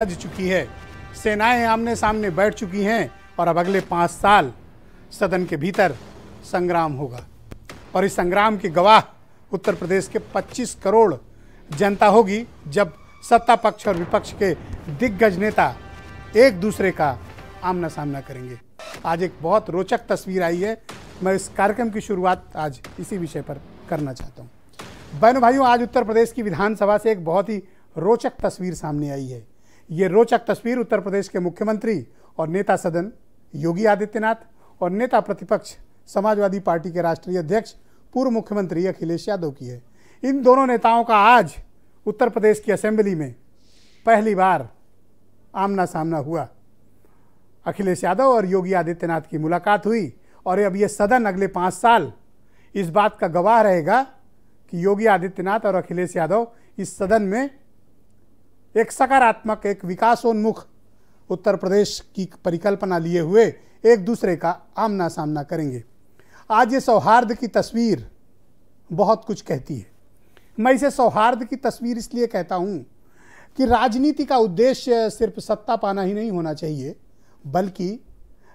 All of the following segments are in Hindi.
सज चुकी है। सेनाएँ आमने सामने बैठ चुकी हैं और अब अगले पाँच साल सदन के भीतर संग्राम होगा। और इस संग्राम के गवाह उत्तर प्रदेश के 25 करोड़ जनता होगी, जब सत्ता पक्ष और विपक्ष के दिग्गज नेता एक दूसरे का आमना सामना करेंगे। आज एक बहुत रोचक तस्वीर आई है। मैं इस कार्यक्रम की शुरुआत आज इसी विषय पर करना चाहता हूँ। बहनों भाइयों, आज उत्तर प्रदेश की विधानसभा से एक बहुत ही रोचक तस्वीर सामने आई है। ये रोचक तस्वीर उत्तर प्रदेश के मुख्यमंत्री और नेता सदन, योगी आदित्यनाथ और नेता प्रतिपक्ष, समाजवादी पार्टी के राष्ट्रीय अध्यक्ष, पूर्व मुख्यमंत्री अखिलेश यादव की है। इन दोनों नेताओं का आज उत्तर प्रदेश की असेंबली में पहली बार आमना सामना हुआ। अखिलेश यादव और योगी आदित्यनाथ की मुलाकात हुई और अब ये सदन अगले पाँच साल इस बात का गवाह रहेगा कि योगी आदित्यनाथ और अखिलेश यादव इस सदन में एक सकारात्मक, एक विकासोन्मुख उत्तर प्रदेश की परिकल्पना लिए हुए एक दूसरे का आमना सामना करेंगे। आज ये सौहार्द की तस्वीर बहुत कुछ कहती है। मैं इसे सौहार्द की तस्वीर इसलिए कहता हूँ कि राजनीति का उद्देश्य सिर्फ़ सत्ता पाना ही नहीं होना चाहिए, बल्कि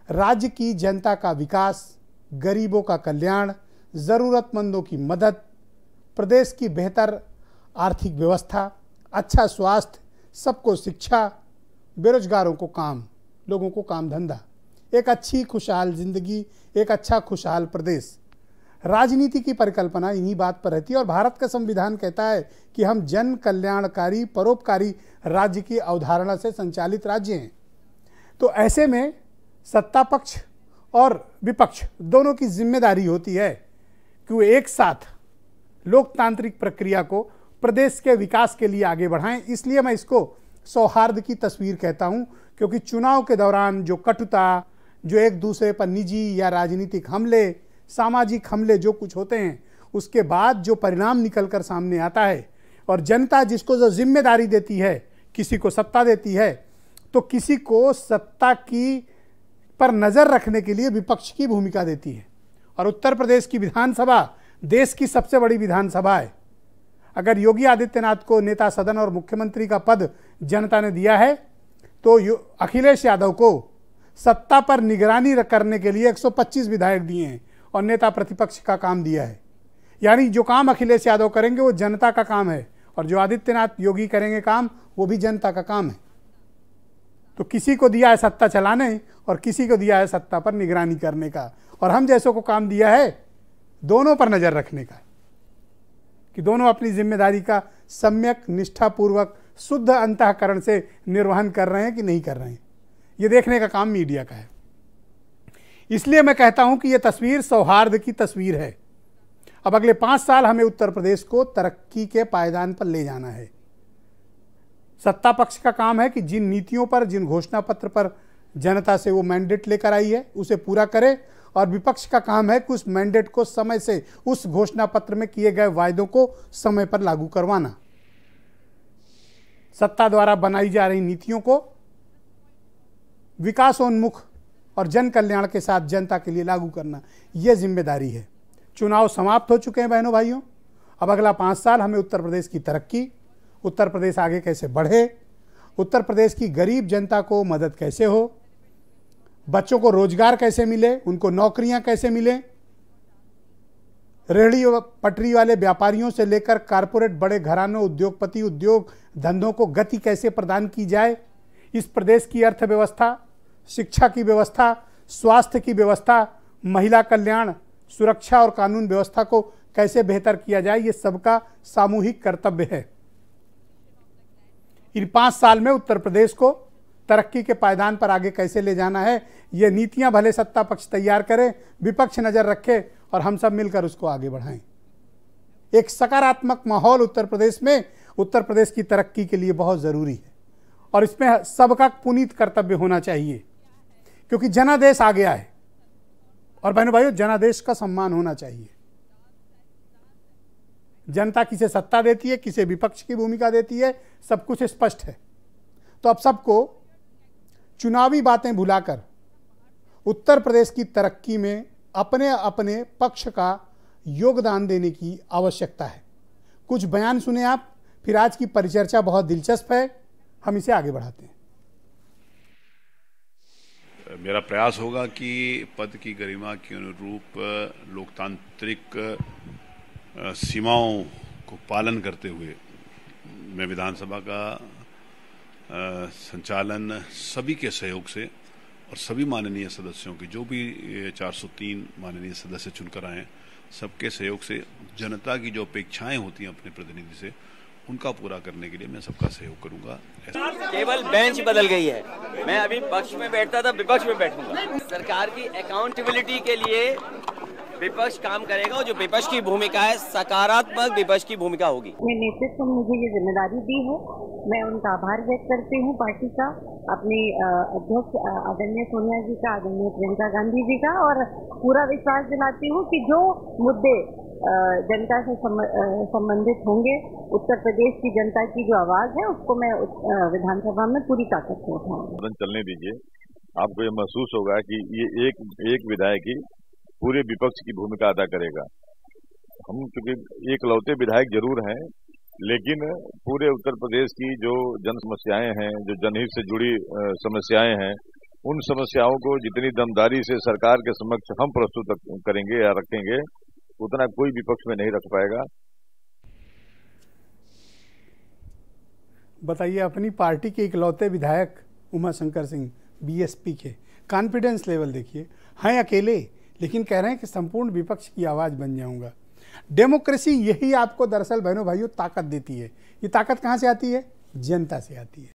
राज्य की जनता का विकास, गरीबों का कल्याण, ज़रूरतमंदों की मदद, प्रदेश की बेहतर आर्थिक व्यवस्था अच्छा स्वास्थ्य सबको शिक्षा, बेरोजगारों को काम, लोगों को काम धंधा। एक अच्छी खुशहाल ज़िंदगी, एक अच्छा खुशहाल प्रदेश। राजनीति की परिकल्पना इन्हीं बात पर रहती है और भारत का संविधान कहता है कि हम जन कल्याणकारी, परोपकारी राज्य की अवधारणा से संचालित राज्य हैं। तो ऐसे में सत्ता पक्ष और विपक्ष दोनों की ज़िम्मेदारी होती है कि वो एक साथ लोकतांत्रिक प्रक्रिया को प्रदेश के विकास के लिए आगे बढ़ाएँ। इसलिए मैं इसको सौहार्द की तस्वीर कहता हूँ, क्योंकि चुनाव के दौरान जो कटुता, जो एक दूसरे पर निजी या राजनीतिक हमले, सामाजिक हमले जो कुछ होते हैं, उसके बाद जो परिणाम निकल कर सामने आता है, और जनता जिसको जो ज़िम्मेदारी देती है, किसी को सत्ता देती है तो किसी को सत्ता की पर नज़र रखने के लिए विपक्ष की भूमिका देती है। और उत्तर प्रदेश की विधानसभा देश की सबसे बड़ी विधानसभा है। अगर योगी आदित्यनाथ को नेता सदन और मुख्यमंत्री का पद जनता ने दिया है तो अखिलेश यादव को सत्ता पर निगरानी करने के लिए 125 विधायक दिए हैं और नेता प्रतिपक्ष का काम दिया है। यानी जो काम अखिलेश यादव करेंगे, वो जनता का काम है और जो आदित्यनाथ योगी करेंगे काम, वो भी जनता का काम है। तो किसी को दिया है सत्ता चलाने और किसी को दिया है सत्ता पर निगरानी करने का। और हम जैसों को काम दिया है, दोनों पर नज़र रखने का। कि दोनों अपनी ज़िम्मेदारी का सम्यक, निष्ठापूर्वक, शुद्ध अंतकरण से निर्वहन कर रहे हैं कि नहीं कर रहे हैं? ये देखने का काम मीडिया का है। इसलिए मैं कहता हूँ कि यह तस्वीर सौहार्द की तस्वीर है। अब अगले पाँच साल हमें उत्तर प्रदेश को तरक्की के पायदान पर ले जाना है। सत्ता पक्ष का काम है कि जिन नीतियों पर, जिन घोषणा पत्र पर जनता से वो मैंडेट लेकर आई है, उसे पूरा करे और विपक्ष का काम है कि उस मैंडेट को समय से, उस घोषणा पत्र में किए गए वायदों को समय पर लागू करवाना। सत्ता द्वारा बनाई जा रही नीतियों को विकासोन्मुख और जन कल्याण के साथ जनता के लिए लागू करना, यह ज़िम्मेदारी है। चुनाव समाप्त हो चुके हैं बहनों भाइयों। अब अगला पाँच साल हमें उत्तर प्रदेश की तरक्की, उत्तर प्रदेश आगे कैसे बढ़े, उत्तर प्रदेश की गरीब जनता को मदद कैसे हो बच्चों को रोज़गार कैसे मिले, उनको नौकरियाँ कैसे मिले? रेहड़ी पटरी वाले व्यापारियों से लेकर कारपोरेट बड़े घरानों, उद्योगपति उद्योग, धंधों को गति कैसे प्रदान की जाए? इस प्रदेश की अर्थव्यवस्था, शिक्षा की व्यवस्था, स्वास्थ्य की व्यवस्था, महिला कल्याण, सुरक्षा और कानून व्यवस्था को कैसे बेहतर किया जाए, ये सबका सामूहिक कर्तव्य है। इन पाँच साल में उत्तर प्रदेश को तरक्की के पायदान पर आगे कैसे ले जाना है, ये नीतियाँ भले सत्ता पक्ष तैयार करे, विपक्ष नज़र रखे और हम सब मिलकर उसको आगे बढ़ाएँ। एक सकारात्मक माहौल उत्तर प्रदेश में, उत्तर प्रदेश की तरक्की के लिए बहुत ज़रूरी है और इसमें सबका पुनीत कर्तव्य होना चाहिए, क्योंकि जनादेश आ गया है और बहनों भाइयों जनादेश का सम्मान होना चाहिए। जनता किसे सत्ता देती है, किसे विपक्ष की भूमिका देती है, सब कुछ स्पष्ट है। तो अब सबको चुनावी बातें भुलाकर उत्तर प्रदेश की तरक्की में अपने अपने पक्ष का योगदान देने की आवश्यकता है। कुछ बयान सुने आप, फिर आज की परिचर्चा बहुत दिलचस्प है। हम इसे आगे बढ़ाते हैं। मेरा प्रयास होगा कि पद की गरिमा के अनुरूप लोकतांत्रिक सीमाओं को पालन करते हुए मैं विधानसभा का संचालन सभी के सहयोग से और सभी माननीय सदस्यों की, जो भी 403 माननीय सदस्य चुनकर आए सबके सहयोग से, जनता की जो अपेक्षाएँ होती हैं अपने प्रतिनिधि से, उनका पूरा करने के लिए मैं सबका सहयोग करूँगा। केवल बेंच बदल गई है। मैं अभी पक्ष में बैठता था, विपक्ष में बैठूँगा। सरकार की अकाउंटेबिलिटी के लिए विपक्ष काम करेगा और जो विपक्ष की भूमिका है सकारात्मक विपक्ष की भूमिका होगी। नेतृत्व ने मुझे ये ज़िम्मेदारी दी है। मैं उनका आभार व्यक्त करती हूँ पार्टी का अपने अध्यक्ष आदरणीय सोनिया जी का आदरणीय प्रियंका गांधी जी का और पूरा विश्वास दिलाती हूँ कि जो मुद्दे जनता से संबंधित होंगे उत्तर प्रदेश की जनता की जो आवाज़ है उसको मैं विधानसभा में पूरी ताकत से उठाऊँगा। चलने दीजिए। आपको ये महसूस होगा कि ये एक एक विधायक ही पूरे विपक्ष की भूमिका अदा करेगा। हम क्योंकि एक लौते विधायक ज़रूर हैं, लेकिन पूरे उत्तर प्रदेश की जो जन समस्याएँ हैं, जो जनहित से जुड़ी समस्याएँ हैं, उन समस्याओं को जितनी दमदारी से सरकार के समक्ष हम प्रस्तुत करेंगे या रखेंगे, उतना कोई विपक्ष में नहीं रख पाएगा। बताइए, अपनी पार्टी के इकलौते विधायक उमा शंकर सिंह, बीएसपी के कॉन्फिडेंस लेवल देखिए। हैं अकेले? लेकिन कह रहे हैं कि संपूर्ण विपक्ष की आवाज़ बन जाऊँगा। डेमोक्रेसी यही आपको दरअसल बहनों भाइयों ताकत देती है। ये ताकत कहाँ से आती है? जनता से आती है।